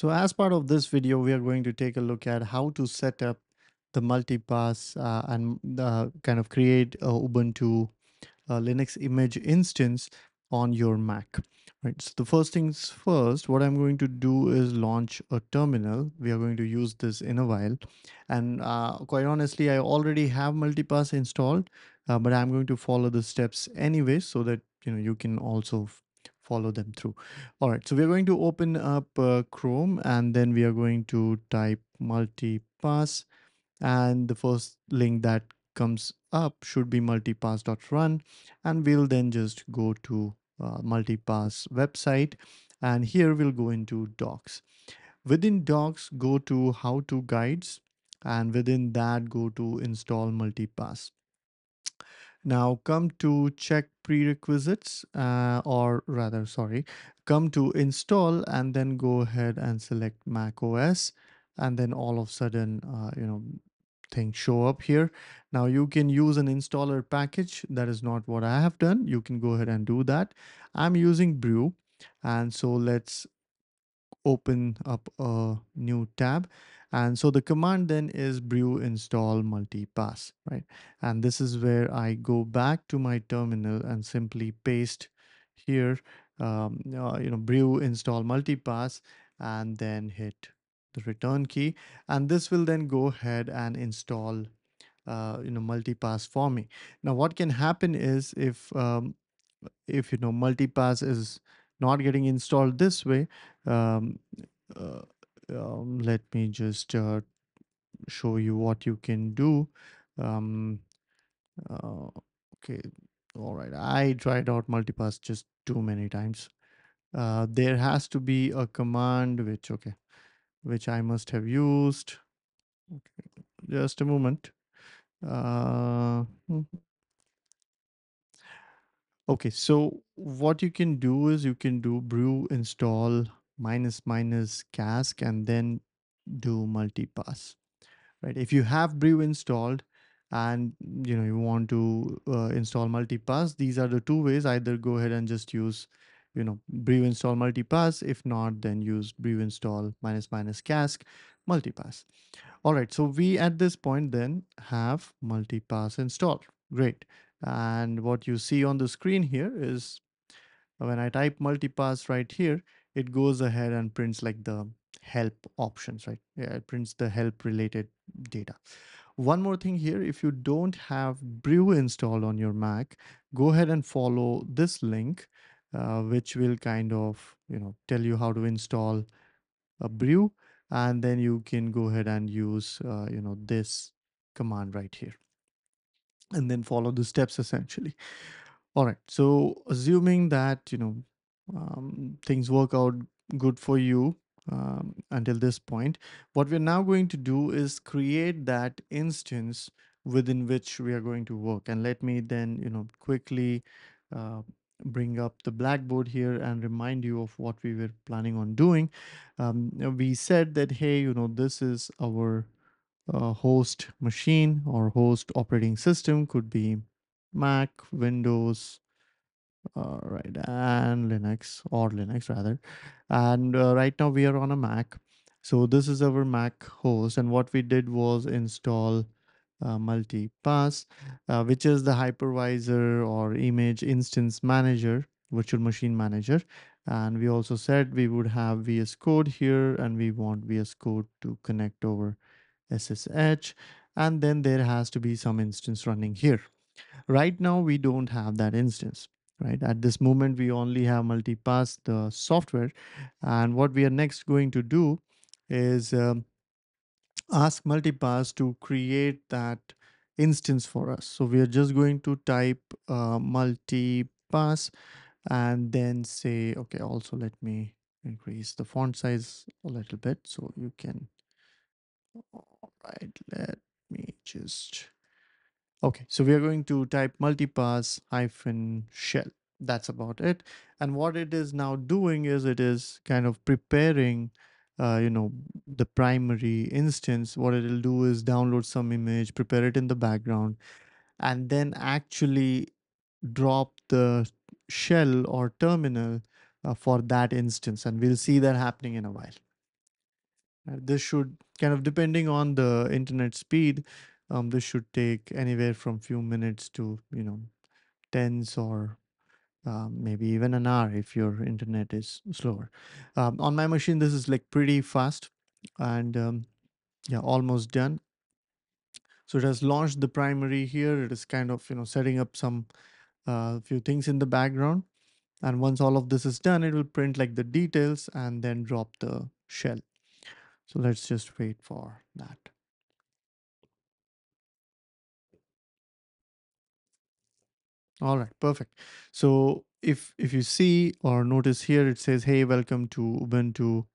So as part of this video, we are going to take a look at how to set up the multipass uh, and uh, kind of create a Ubuntu uh, Linux image instance on your Mac. Right. So the first things first, what I'm going to do is launch a terminal. We are going to use this in a while. And uh, quite honestly, I already have multipass installed, uh, but I'm going to follow the steps anyway so that you know you can also follow them through. All right, so we're going to open up uh, Chrome and then we are going to type multipass and the first link that comes up should be multipass.run and we'll then just go to uh, multipass website and here we'll go into docs within docs go to how to guides and within that go to install multipass now come to check prerequisites uh, or rather sorry come to install and then go ahead and select mac os and then all of a sudden uh, you know things show up here. Now you can use an installer package. That is not what i have done. You can go ahead and do that. I'm using brew and so let's open up a new tab and so the command then is brew install multipass right? And this is where i go back to my terminal and simply paste here um, uh, you know brew install multipass and then hit the return key. And this will then go ahead and install uh, you know multipass for me. Now what can happen is if um, if you know multipass is not getting installed this way um, uh, um, let me just uh, show you what you can do. Um, uh, okay all right i tried out multipass just too many times. Uh, there has to be a command which okay which i must have used. Okay just a moment. Uh. Okay, so what you can do is you can do brew install minus minus cask and then do multipass, right? If you have brew installed and you know you want to uh, install multipass, these are the two ways. Either go ahead and just use you know brew install multipass. If not, then use brew install minus minus cask multipass. All right, so we at this point then have multipass installed. Great. And what you see on the screen here is when I type multipass right here, it goes ahead and prints like the help options, right? Yeah, it prints the help related data. One more thing here, if you don't have Brew installed on your Mac, go ahead and follow this link, uh, which will kind of, you know, tell you how to install a Brew, and then you can go ahead and use, uh, you know, this command right here and then follow the steps essentially. All right. So assuming that, you know, um, things work out good for you um, until this point, what we're now going to do is create that instance within which we are going to work. And let me then, you know, quickly uh, bring up the blackboard here and remind you of what we were planning on doing. Um, we said that, hey, you know, this is our uh, host machine or host operating system could be Mac, Windows, uh, right, and Linux or Linux rather. And uh, right now we are on a Mac. So this is our Mac host. And what we did was install uh, multipass, uh, which is the hypervisor or image instance manager, virtual machine manager. And we also said we would have VS Code here and we want VS Code to connect over SSH, and then there has to be some instance running here. Right now, we don't have that instance. Right at this moment, we only have multipass the software, and what we are next going to do is um, ask multipass to create that instance for us. So we are just going to type uh, multipass and then say, okay, also let me increase the font size a little bit so you can all right, let me just. Okay, so we are going to type multipass hyphen shell. That's about it. And what it is now doing is it is kind of preparing, uh, you know, the primary instance. What it'll do is download some image, prepare it in the background, and then actually drop the shell or terminal uh, for that instance. And we'll see that happening in a while. Uh, this should kind of depending on the internet speed um, this should take anywhere from few minutes to you know tens or um, maybe even an hour if your internet is slower. Um, on my machine this is like pretty fast and um, yeah almost done. So it has launched the primary here. It is kind of you know setting up some uh, few things in the background. And once all of this is done it will print like the details and then drop the shell. So let's just wait for that All right, perfect. So if if you see or notice here, it says, "Hey, welcome to Ubuntu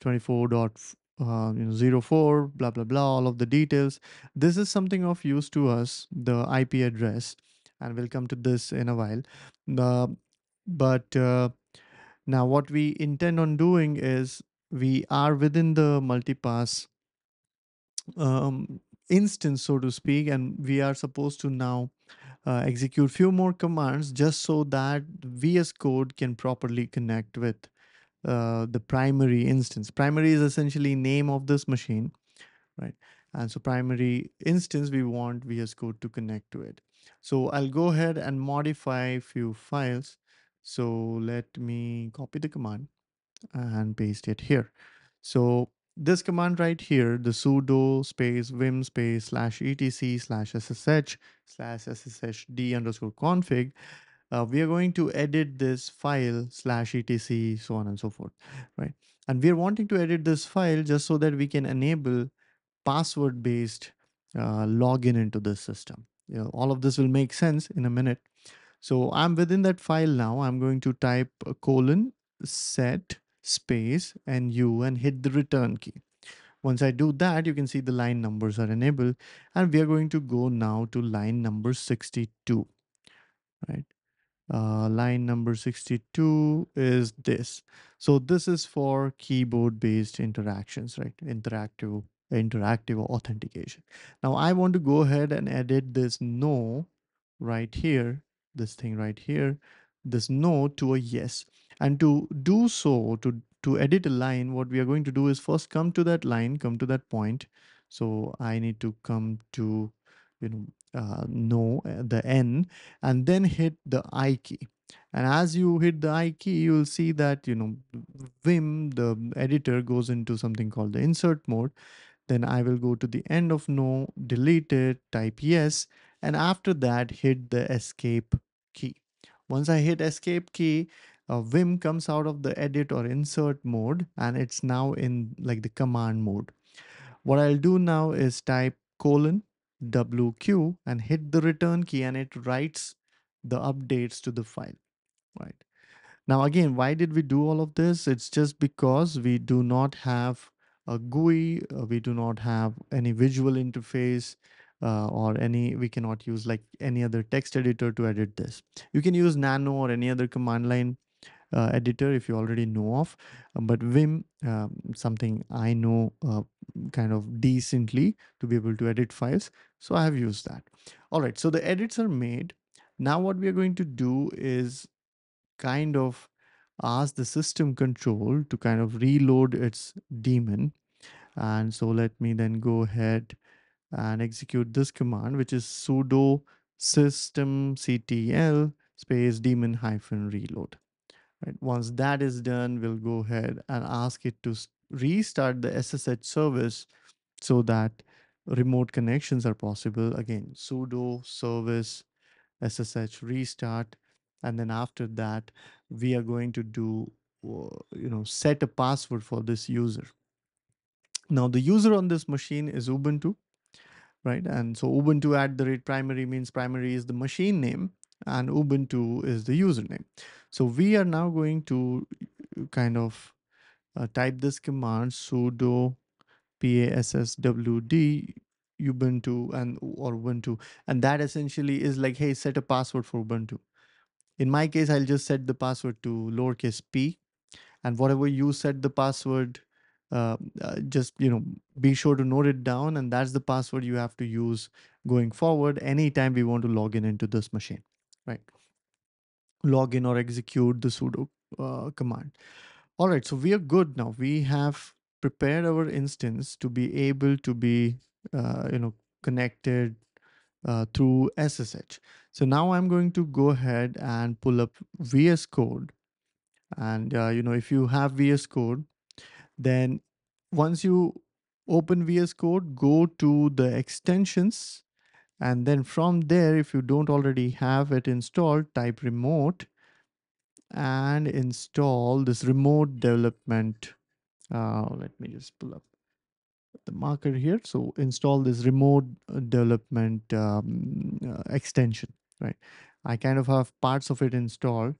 24 dot uh, you know zero 04, blah blah blah, all of the details. This is something of use to us, the IP address, and we'll come to this in a while. Uh, but uh, now what we intend on doing is we are within the multipass um, instance, so to speak, and we are supposed to now uh, execute few more commands just so that VS Code can properly connect with uh, the primary instance. Primary is essentially name of this machine, right? And so primary instance, we want VS Code to connect to it. So I'll go ahead and modify few files. So let me copy the command and paste it here. So this command right here, the sudo space vim space slash etc slash ssh slash sshd underscore config, uh, we are going to edit this file slash etc so on and so forth, right? And we are wanting to edit this file just so that we can enable password based uh, login into this system. You know, all of this will make sense in a minute. So I'm within that file now. I'm going to type colon set space and u and hit the return key. Once I do that, you can see the line numbers are enabled and we are going to go now to line number 62, right? Uh, line number 62 is this. So this is for keyboard based interactions, right? Interactive, interactive authentication. Now I want to go ahead and edit this no right here, this thing right here, this no to a yes. And to do so, to, to edit a line, what we are going to do is first come to that line, come to that point. So I need to come to, you know, uh, no, uh, the N, and then hit the I key. And as you hit the I key, you'll see that, you know, Vim, the editor goes into something called the insert mode. Then I will go to the end of no, delete it, type yes, and after that hit the escape key. Once I hit escape key, uh, Vim comes out of the edit or insert mode and it's now in like the command mode. What I'll do now is type colon WQ and hit the return key and it writes the updates to the file, right? Now, again, why did we do all of this? It's just because we do not have a GUI, uh, we do not have any visual interface, uh, or any, we cannot use like any other text editor to edit this. You can use Nano or any other command line uh, editor if you already know of, um, but Vim, um, something I know uh, kind of decently to be able to edit files. So I have used that. All right, so the edits are made. Now what we are going to do is kind of ask the system control to kind of reload its daemon. And so let me then go ahead and execute this command, which is sudo systemctl space daemon hyphen reload. Right. Once that is done, we'll go ahead and ask it to restart the SSH service so that remote connections are possible. Again, sudo service SSH restart. And then after that, we are going to do, uh, you know, set a password for this user. Now the user on this machine is Ubuntu, right? And so Ubuntu at the rate primary means primary is the machine name and Ubuntu is the username. So we are now going to uh, kind of uh, type this command sudo passwd ubuntu and or ubuntu. And that essentially is like hey set a password for ubuntu. In my case i'll just set the password to lowercase p. And whatever you set the password uh, uh, just you know be sure to note it down. And that's the password you have to use going forward anytime we want to log in into this machine right log in or execute the sudo uh, command all right so we are good now we have prepared our instance to be able to be, uh, you know, connected uh, through SSH. So now I'm going to go ahead and pull up VS Code. And, uh, you know, if you have VS Code, then once you open VS Code, go to the extensions. And then from there, if you don't already have it installed, type remote and install this remote development. Uh, let me just pull up the marker here. So install this remote uh, development um, uh, extension, right? I kind of have parts of it installed.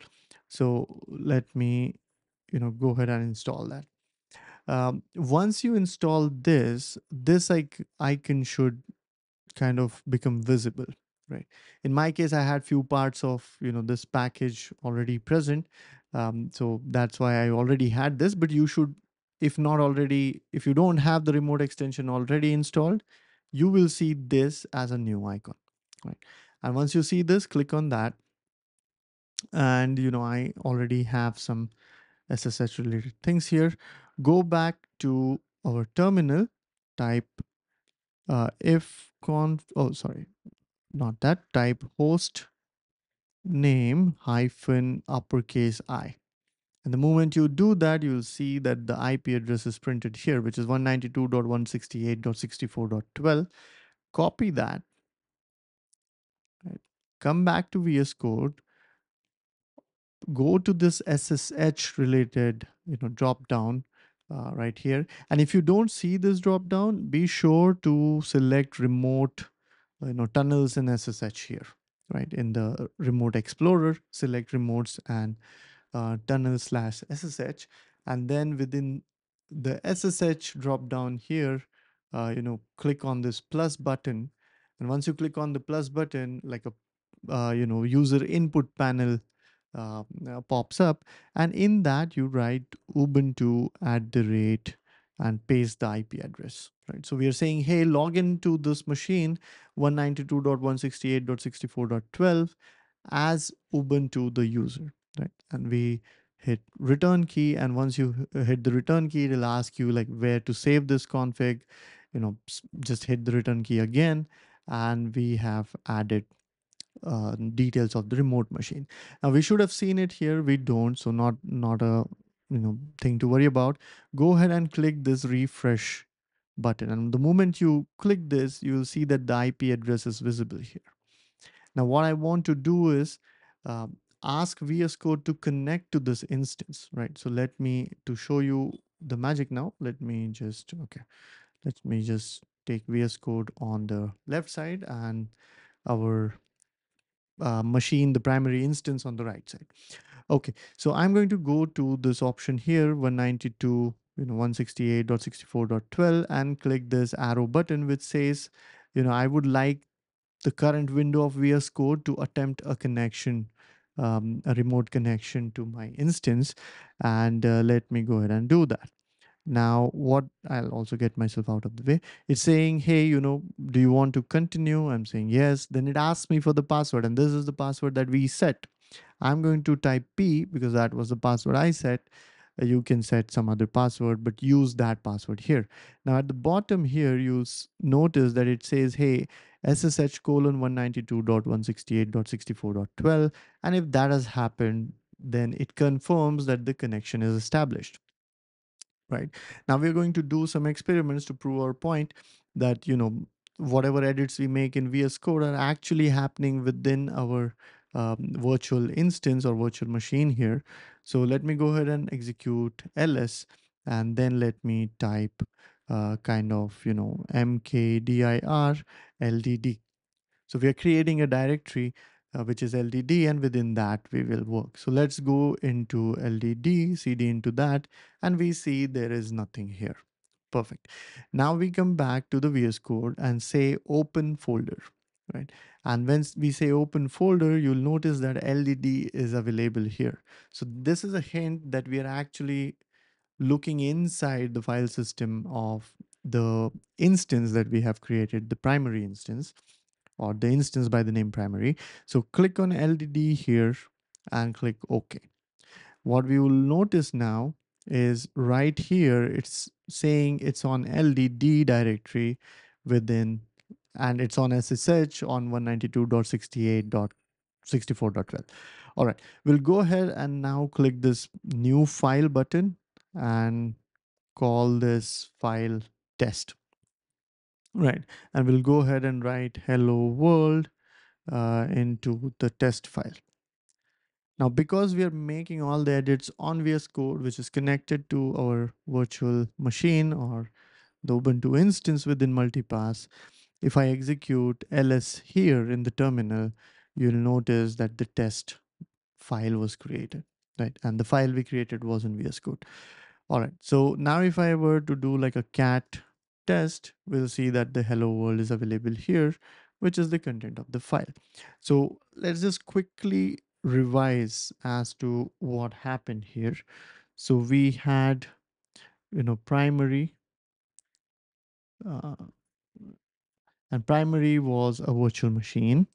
So let me, you know, go ahead and install that. Um, once you install this, this icon should kind of become visible, right? In my case, I had few parts of, you know, this package already present. Um, so that's why I already had this, but you should, if not already, if you don't have the remote extension already installed, you will see this as a new icon, right? And once you see this, click on that. And, you know, I already have some SSH related things here. Go back to our terminal, type uh, if conf, oh, sorry, not that, type host name hyphen uppercase I. And the moment you do that, you'll see that the IP address is printed here, which is 192.168.64.12. Copy that. Right. Come back to VS Code. Go to this SSH related, you know, drop down uh, right here. And if you don't see this drop down, be sure to select remote, you know, tunnels and SSH here, right? In the remote explorer, select remotes and uh, tunnel slash SSH. And then within the SSH drop down here, uh, you know, click on this plus button. And once you click on the plus button, like a, uh, you know, user input panel uh, uh, pops up. And in that, you write Ubuntu at the rate and paste the IP address, right? So we are saying, hey, log into this machine 192.168.64.12 as Ubuntu the user, right? And we hit return key. And once you hit the return key, it'll ask you like where to save this config, you know, just hit the return key again. And we have added uh, details of the remote machine. Now we should have seen it here. We don't, so not not a you know thing to worry about. Go ahead and click this refresh button, and the moment you click this, you'll see that the IP address is visible here. Now what I want to do is uh, ask VS Code to connect to this instance, right? So let me to show you the magic now. Let me just okay. Let me just take VS Code on the left side and our uh, machine, the primary instance on the right side. Okay, so I'm going to go to this option here, 192, you know, 168.64.12 and click this arrow button, which says, you know, I would like the current window of VS Code to attempt a connection, um, a remote connection to my instance. And uh, let me go ahead and do that. Now, what I'll also get myself out of the way. It's saying, hey, you know, do you want to continue? I'm saying yes. Then it asks me for the password, and this is the password that we set. I'm going to type P because that was the password I set. Uh, you can set some other password, but use that password here. Now at the bottom here, you'll notice that it says, hey, SSH colon 192.168.64.12. And if that has happened, then it confirms that the connection is established right? Now we're going to do some experiments to prove our point that, you know, whatever edits we make in VS Code are actually happening within our um, virtual instance or virtual machine here. So let me go ahead and execute ls and then let me type uh, kind of, you know, mkdir ldd. So we are creating a directory uh, which is LDD and within that we will work. So let's go into LDD, CD into that and we see there is nothing here. Perfect. Now we come back to the VS Code and say open folder, right? And when we say open folder, you'll notice that LDD is available here. So this is a hint that we are actually looking inside the file system of the instance that we have created, the primary instance or the instance by the name primary. So click on LDD here and click OK. What we will notice now is right here. It's saying it's on LDD directory within, and it's on SSH on 192.68.64.12. All right, we'll go ahead and now click this new file button and call this file test. Right, and we'll go ahead and write hello world uh, into the test file. Now, because we are making all the edits on VS Code, which is connected to our virtual machine or the Ubuntu instance within Multipass, if I execute ls here in the terminal, you'll notice that the test file was created, right? And the file we created was in VS Code. All right, so now if I were to do like a cat test, we'll see that the hello world is available here, which is the content of the file. So let's just quickly revise as to what happened here. So we had, you know, primary, uh, and primary was a virtual machine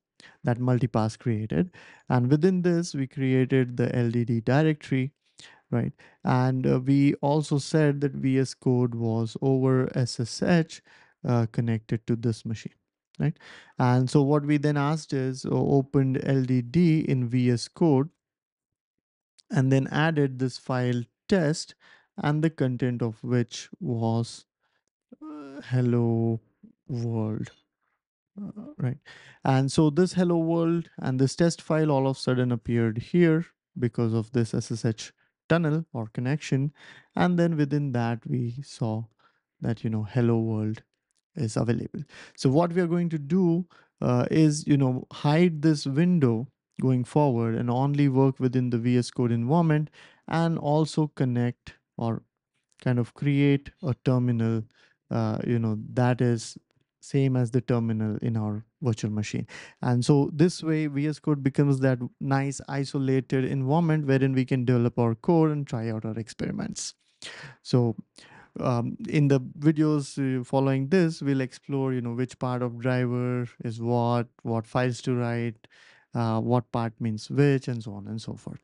that multipass created. And within this, we created the LDD directory, right? And uh, we also said that VS Code was over SSH uh, connected to this machine, right? And so what we then asked is uh, opened LDD in VS Code and then added this file test and the content of which was uh, hello world uh, right and so this hello world and this test file all of a sudden appeared here because of this ssh tunnel or connection and then within that we saw that you know hello world is available. So what we are going to do uh, is you know hide this window going forward and only work within the vs code environment and also connect or kind of create a terminal uh, you know that is same as the terminal in our virtual machine. And so this way vs code becomes that nice isolated environment wherein we can develop our code and try out our experiments. So um, in the videos uh, following this we'll explore you know which part of driver is what what files to write uh, what part means which and so on and so forth